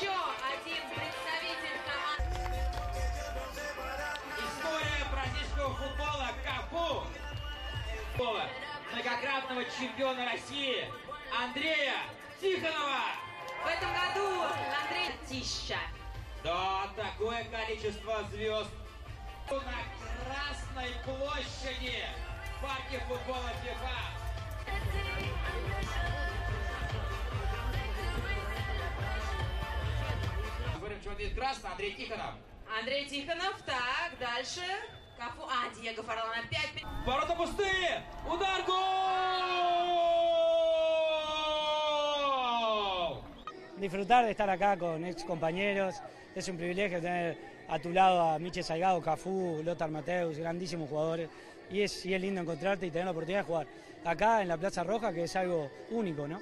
еще один представитель команды. История бразильского футбола Капу. Многократного чемпиона России Андрея Тихонова. В этом году Андрей Тища. Да, такое количество звезд на Красной площади в парке футбола ФИФА. Говорим, что здесь красный, Андрей Тихонов. Андрей Тихонов. Так, дальше. Кафу. А, Диего Фарлан опять. Ворота пустые! Удар гол! disfrutar de estar acá con ex compañeros. Es un privilegio tener a tu lado a Miche Salgado, Cafú, Lothar Mateus, grandísimos jugadores. Y es, y es lindo encontrarte y tener la oportunidad de jugar acá en la Plaza Roja, que es algo único, ¿no?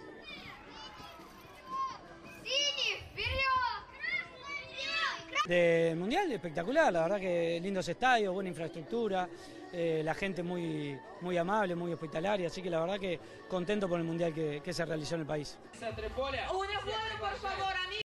del Mundial, espectacular, la verdad que lindos estadios, buena infraestructura, eh, la gente muy, muy amable, muy hospitalaria, así que la verdad que contento por el Mundial que, se realizó en el país. Una flor, por favor, amigo.